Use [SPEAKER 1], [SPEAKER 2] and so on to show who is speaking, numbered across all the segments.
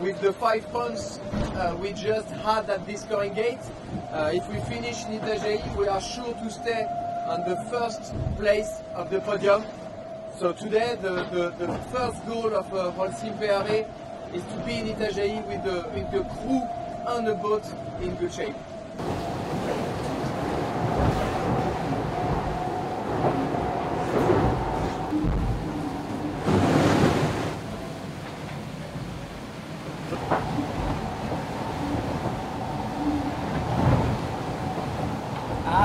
[SPEAKER 1] with the five points uh, we just had at this current gate, uh, if we finish in Itajaí, we are sure to stay on the first place of the podium. So today, the, the, the first goal of uh, Holcim PRB is to be in Itajaí with the, with the crew and the boat in good shape.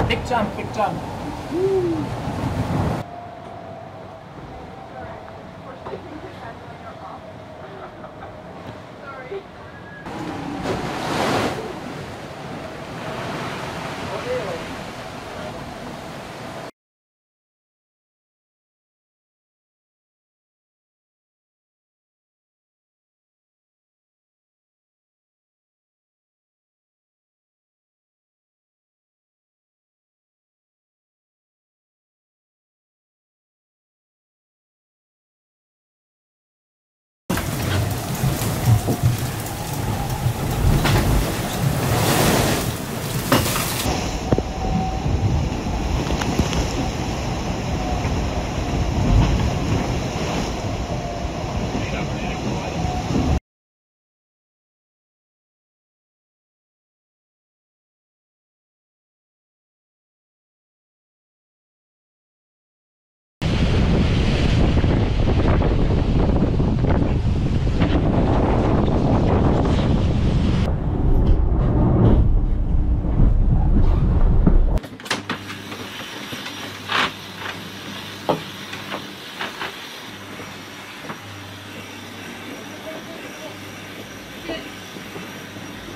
[SPEAKER 2] Big jump, big jump.
[SPEAKER 3] Sorry.